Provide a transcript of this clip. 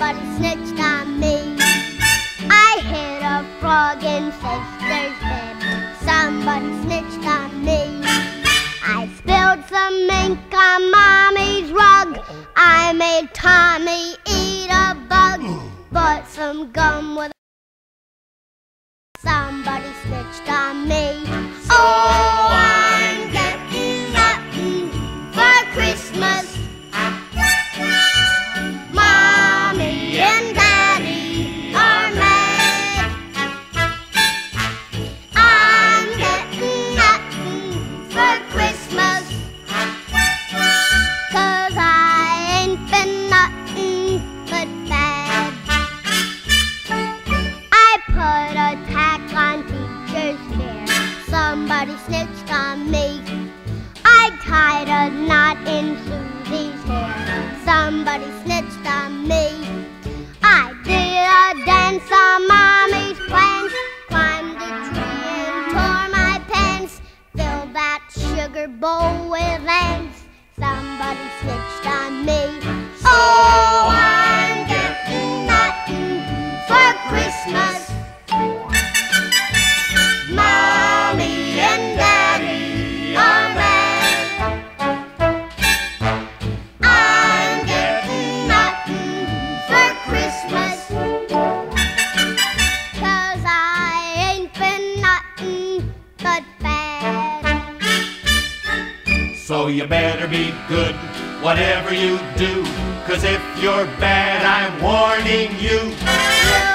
somebody snitched on me. I hid a frog in sister's bed. Somebody snitched on me. I spilled some ink on mommy's rug. I made Tommy eat a bug. Bought some gum with somebody snitched on me. Somebody snitched on me. I tied a knot in Susie's hair. Somebody snitched on me. I did a dance on mommy's plans. Climbed a tree and tore my pants. Filled that sugar bowl with ants. Somebody snitched on me. Oh, So you better be good, whatever you do. Cause if you're bad, I'm warning you.